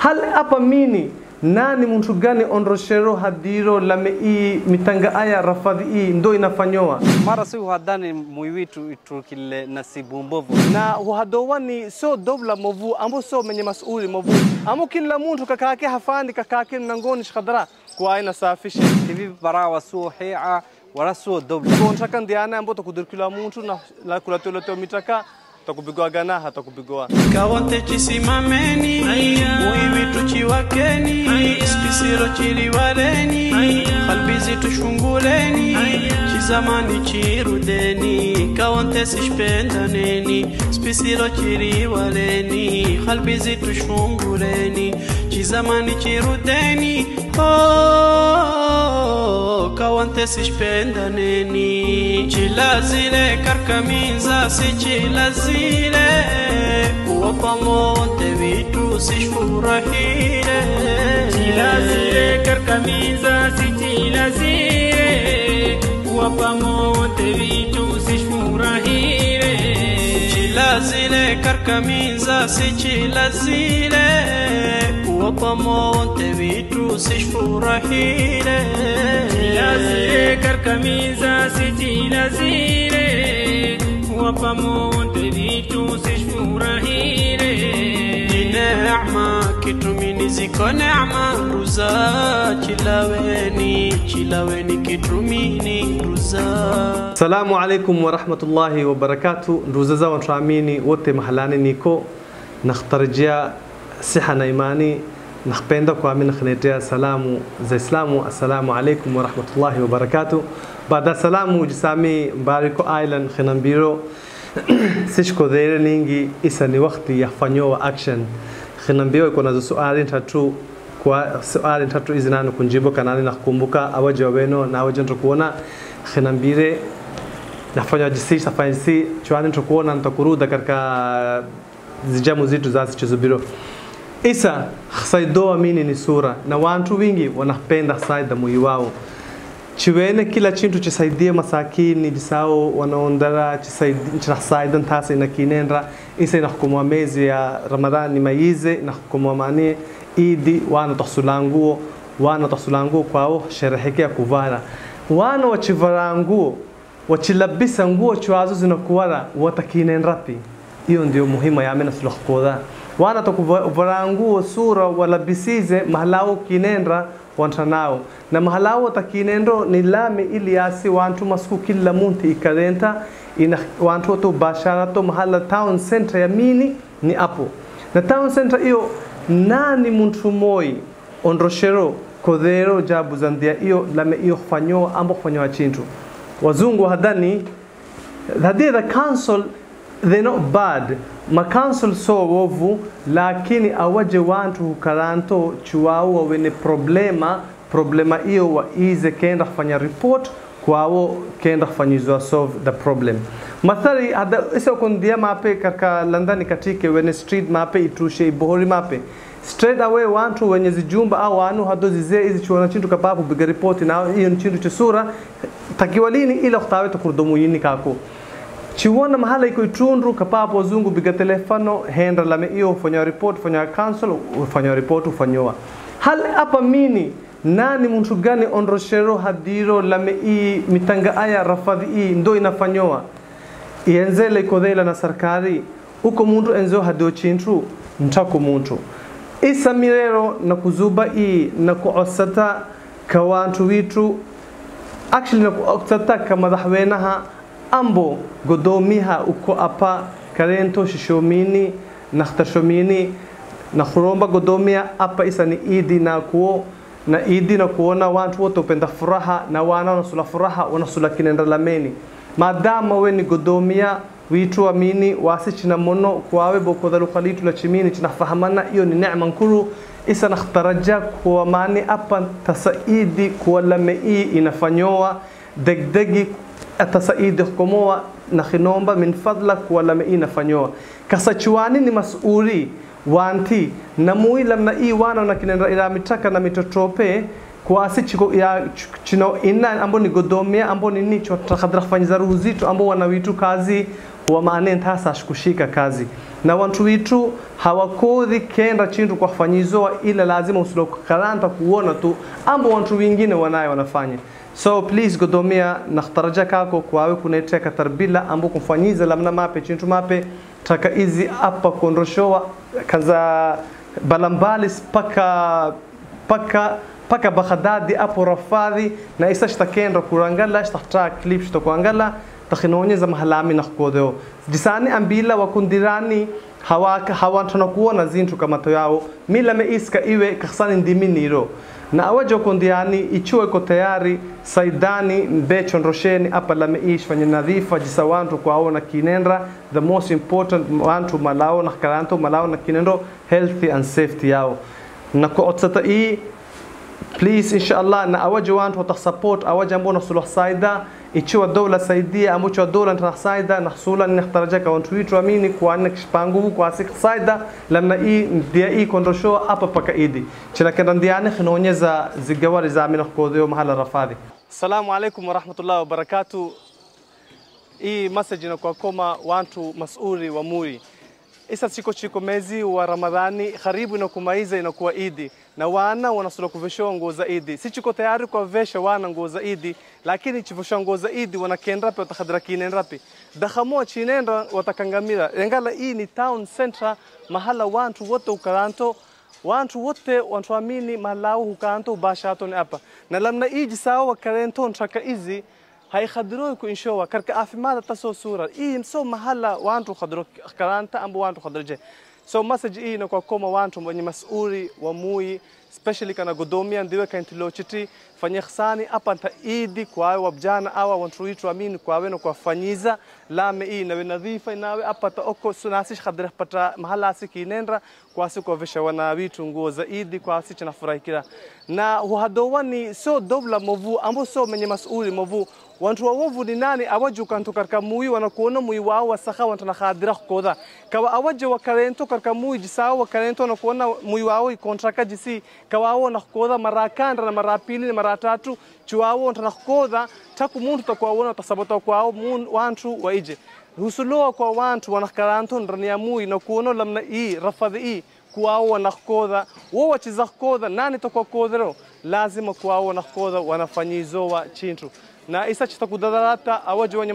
hal apa mini? Nani muntu gani onroshero hadiro lame ii mitanga aya rafadhi ii ndo inafanyowa mara si uhadhani muiwitu iturukile nasibu mbovu. Na uhadowani so dobla movu ambo so menye masuli movu. Amo kila muntu kakake hafandi kakake nangoni shkadra kwa aina safishi hivi barawa suo hea wala suo dobla kontaka ndiana ambo takudurukila muntu na la kulatoloto mitaka takubigwa gana hatakupigwa kawonte chisimameni muhiwi tuchiwakeni spisiro chiliwareni halbizi tushunguleni chizamani chirudeni. Kawonte sishpendaneni spisiro chiliwareni halbizi tushunguleni chizamani chirudeni oh, kawonte chila chilazile karkamiza sichilazile kuwa pamoja vitu sishfurahile Chilazire karkamiza sichilazire kuwa pamoja vitu sishfurahire chilazile karkamiza sichilazile kuwa pamoja vitu sishfurahile Chilazire karkamiza sichilazire kuwa pamoja vitu sishfurahire neema kitumini ziko neema ruza chilaweni chilaweni kitumini ruza Salamu alaikum wa rahmatullahi wa barakatuh. Ndugu zangu tuamini wote mahalani niko nakhtarajia siha na imani nakpenda mimi khnetea salamu za Islamu. Assalamu alaikum wa rahmatullahi wa barakatuh. Baada salamu jisami mbariko island khinambiro. Sishko dhere ningi isa ni wakati ya fanyowa action. Khinambiro iko nazo suali tatu kwa suali tatu hizi nani kunjibu kanani na kukumbuka awaje wabeno na awaje kuona khinambire nafanya jisi safanya jisi chwani tukuona nitakuruda katika zijamu zitu za chizubiro isa saidoa mini ni sura na watu wingi wanapenda saida mwi wao. Chiwene kila chintu chisaidie masakini jisao wanaondara chisaidan ntasa inakinenra isa inahukumwa mezi ya ramadhani maize inahukumwa mani idi wana tahsulanguo wana tahsulanguo kwao sherehekea kuvara wana wachivara nguo wachilabisa nguo chwazo zinakuwara watakinenrapi hiyo ndio muhimu ya amena sulahkoda wana tokuvara nguo sura walabisize mahalao kinendra wantanao na mahalao takinendo ni lami ili asi wantu masuku kila munti ikarenta ina wantu to bashara to mahala town center ya mini ni apo. Na town center iyo nani muntu moi? Ondroshero kodhero jabu zandia iyo lame iyo fanyo ambo fanyo chintu wazungu hadani the council they're not bad. Ma council so wovu lakini awaje wantu karanto chuao wawene problema problema hiyo waize kenda kufanya report kwao kenda kufanyizwa solve the problem. Mathari ada isa kundia mape kaka landani katike wene street mape itushe ibohori mape. Straight away wantu wenye zijumba au wanu hado izi hizi chuana chintu kapapu biga report na hiyo nchintu chintu takiwalini takiwa lini? Ila kutawe tukurdomu yini kako chiwona mahala iko itundu kapapo wazungu biga telefano henda lame iyo ufanya report ufanya council ufanya report ufanyoa hali apa mini nani muntu gani onroshero hadiro lame ii mitanga aya rafadhi ii ndo inafanyoa ienzele ikodhela na sarkari uko muntu enzo hadio chintu ntako isa mirero na kuzuba ii na kuosata kawantu witu actually na kuosata ka madaxweynaha ambo godomiha uko apa karento shishomini nakhtarshomini na khuromba godomia apa isani idi na kuo na idi na kuona watu wote upenda furaha na wana wanasula furaha wanasula kinenda lameni. Madama we ni godomia witu amini wasi china mono kwawe bokodhalu khalitu la chimini chinafahamana iyo ni neema nkuru. Isa nakhtaraja kuwa mani apa tasaidi kuwa lame ii inafanyoa degdegi atasaidi hukumoa na khinomba min fadlak kwa lame ina fanyoa kasachuani ni masuri wanti na mui lamna i wana na kinenda ila mitaka na mitotrope kuasi chiko ya chino ina ambo ni godomia ambo ni nicho takadra kufanyiza ruhuzito ambo wanawitu kazi wa maane ntasa ashkushika kazi. Na wantu witu hawakodhi kenda chintu kwa kufanyizoa ila lazima usilokaranta kuona tu ambo wantu wingine wanayo wanafanya so please godomia nakhtaraja kako kwawe kuneteka tarbila ambo kufanyiza lamna mape chintu mape taka izi apa kondroshowa kaza balambalis paka paka paka bakhadadi apo rafadhi na isa shtakendra kurangala shtakta clip shtakuangala takhinonyeza mahalami na kukodeo. Jisani ambila wakundirani hawaka hawantana kuona zintu kamato yao mila me iska iwe kakhsani ndimi niro na awajo kondiani ichuo iko tayari saidani mbecho ndrosheni apa la meish fanye nadhifa jisa wantu kwaona kinendra. The most important wantu malao na karanto malao na kinendo healthy and safety yao. Na kwa otsata i please inshallah na awaje wantu watasupport awaje ambao nasuluh saida. Ichiwa dola saidia amuchiwa dola ntana saida nahsula nihtarajaka wantu witu amini kwa kuane kishpanguvu kwa asik saida. Lamna i ndia i kondosho apa paka idi. Chila kenda ndiani khinoonyeza zigawari za amina kodeo mahala rafadhi. Assalamu alaikum warahmatullahi wabarakatu hii message na kwa koma wantu masuri wa muri. Isa chiko chiko mezi wa Ramadhani karibu na kumaiza inakuwa Idi na wana wanasula kuveshwa nguo zaidi Si chiko tayari kwa vesha wana nguo zaidi lakini chivosha nguo zaidi watakadra kinenda pe dakhamua chinenda watakangamira. Engala hii ni town center mahala wantu wote ukaranto wantu wote wantuamini malau hukanto bashato ni hapa. Na lamna iji sawa wakarento ntaka izi haikhadiro ku inshowa karka afimada taso sura. Ii so mahala wantu khadro karanta ambo wantu khadroje so message hii inakuwa koma wantu wenye masuri wa mui especially kana godomia ndiwe kaintilochiti fanye khsani apa nta idi kwawe wabjana awa wantu witu amini kwawe no kwafanyiza lame hii nawe nadhifa inawe apa ta oko sunasish khadre pata mahala asikinendra kwasi kwa vesha wana vitu nguo za idi kwasi chana furahikira. Na huhadowani so dobla movu ambo so menye masuli movu. Wantu wawovu ni nani? Awaju kantu karka mui wanakuona mui wao wasakha wantu na khadira koda kawa awaje wakarento karka mui jisao wakarento na kuona mui wao ikontraka jisi kawa nakhukodha mara kanda na mara pili na mara tatu chuao na koda taku muntu takwaona tasabota kwao mun wantu waije husulowa kwa wantu wanakaranto ndani ya mui na kuona lamna i rafadhi i kwao wanakhukodha wo wachiza khukodha nani tokwa kodero lazima kwao wanakhukodha wanafanyizowa chintu na isa chitakudadharata awaje wenye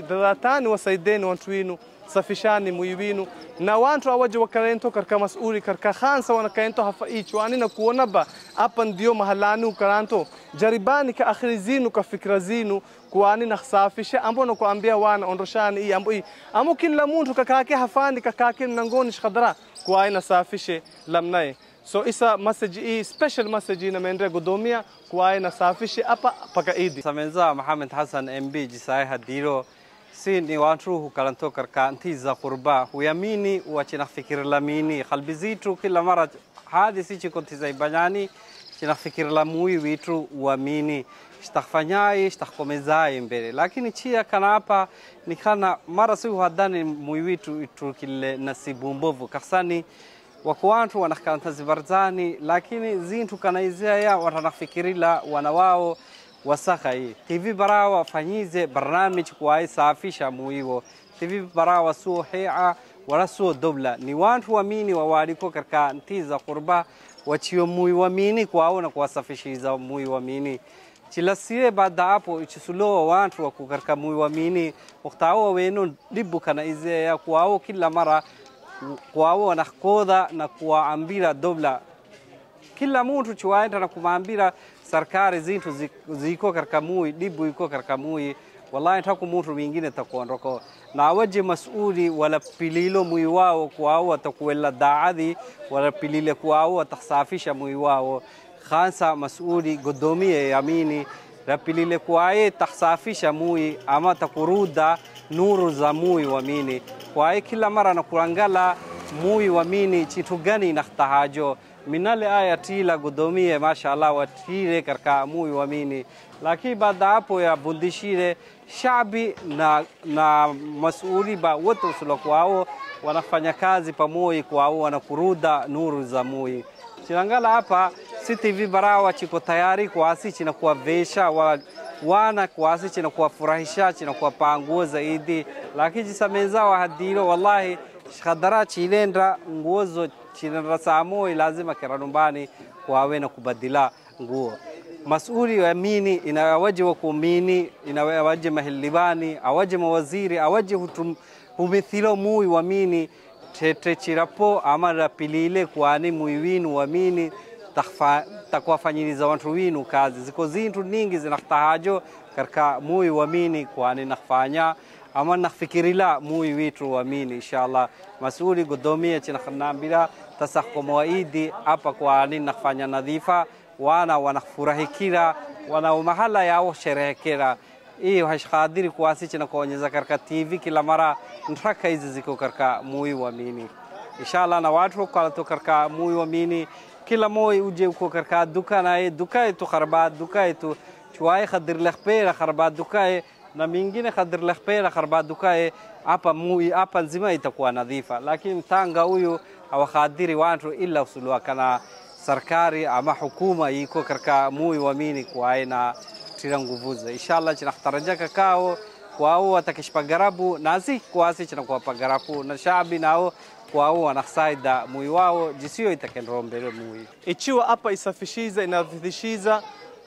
dadharatani wasaideni wanthu winu safishani mui winu na wantu awaje wakarento karka masuri karka khansa wanakaento hafa ichwani na kuona ba hapa ndio mahalani ukaranto. Jaribani ka akhiri zinu ka fikra zinu kuani na safisha ambo na kuambia wana ondoshani hii ambo hii. Amo kila muntu kakake hafani kakake mnangoni shkhadra kuai na safishe lamnaye so isa message hii special message na mendre godomia kuai na safishe hapa paka idi samenza Mohamed Hassan MB jisai hadiro si ni watu hukalanto karka nti za qurba huyamini wachina fikir lamini qalbi zitu kila mara hadi si chiko tizai banyani china fikir lamui witu uamini shtakfanyai shtakkomezai mbele. Lakini chia kana hapa ni kana mara si hadani mui witu iturukile nasibu mbovu. Kasani wako watu wanakalanta zibarzani lakini zintu kanaizia ya watanafikirila wana wao wasaka hii. Tv bara wafanyize barnamij kuwaisafisha muiwo tv barawa wasuo hea wala suo dobla. Ni wantu wamini wawaliko karka nti za qurba wachio mui wamini kwao na kuwasafishiza mui wamini chilasire baada hapo ichisulowa wantu waku karka mui wamini waktawa wenu dibu kana izea kwao kila mara kwao wanakoda na kuwaambira dobla. Kila muntu chiwaenda na kumwambira sarkari zintu ziko karkamui dibu iko karkamui wallahi taku mtu mwingine takuondoko na waje masuli wala pililo mui wao kwao watakuwela daadhi wala pilile kwao watasafisha mui wao. Khansa masuli godomie yamini rapilile kwaye tasafisha mui ama takuruda nuru za mui wamini kwaye kila mara nakurangala mui wamini chitu gani naktahajo minale aya tila godomie mashallah watire karka mui wamini lakini baada hapo ya bundishire shabi na, na masuuli ba wote usula kwao wanafanya kazi pamoja kwao wanakuruda nuru za mui chilangala hapa CTV TV Barawa chiko tayari kwasi chinakuwavesha wa, wana kwasi chinakuwafurahisha chinakuwapa nguo zaidi, lakini jisameza wa hadiro wallahi shadara chilenda nguozo chilenda moja lazima kera nyumbani wawe na kubadila nguo. Masuli wa mini inawaje wa kuamini inawaje mahilibani awaje mawaziri awaje hutum humithilo mui wamini tete chirapo ama rapilile kwani mui winu wamini takwafanyiriza wantu winu kazi. Ziko zintu ningi zinaktahajo karka mui wamini kwani nakfanya ama nakfikirila mui witu wamini inshallah. Masuli godomia chinakhanambira tasakh kwa mwaidi hapa kwani nakfanya nadhifa? Wana wanafurahikira wana mahala yao sherehekera iyo hashqadiri kuwasi china kuonyeza karka TV kila mara ntraka hizi ziko karka mui wamini inshallah na watu kwa to karka mui wamini kila moi uje uko karka dukana duka tu kharba duka tu chuai khadir lekhpera kharba dukai na mingine khadir lakhpera kharba duka hapa mui hapa nzima itakuwa nadhifa. Lakini tanga huyu hawakhadiri watu ila usulua kana sarkari ama hukuma iko karka mui wamini kwa aina tira nguvuza inshallah chinakhtarajaka kao kwao watakishpagarabu nasi kwasi chinakuwapagarabu na shabi nao kwao wanaksaida mui wao jisiyo itakenrombele mui ichiwa apa isafishiza inadhidhishiza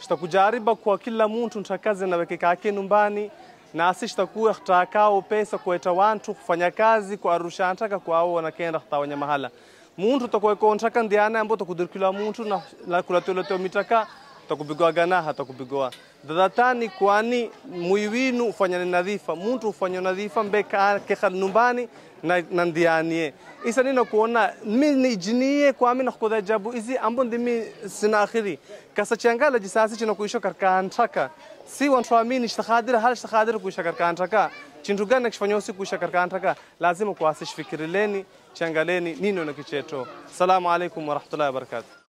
shitakujariba kwa kila muntu ntakaze naweke kake nyumbani nasi shitakuwa takao pesa kueta wantu kufanya kazi kwa arusha antaka kwao wanakenda kutawanya mahala muntu takuwa kontraka ndiana ambo takudirikila muntu na, na takubigwa ganaha takupigwa dadatani kwani mwiwinu ufanyane nadhifa muntu ufanya nadhifa mbeka kekha nyumbani na, na ndianie. Isa nina kuona mi nijinie kwami nakukoda jabu izi ambo ndimi sina akhiri. Kasa changala jisasi chino kuisha karka antaka si wantu amini shtakhadira hal shtakhadira kuisha karka antaka chintu gani kishfanya usiku kuisha karka antaka lazima kuasish fikirileni changaleni na kicheto. Salamu alaikum warahmatullahi wabarakatuh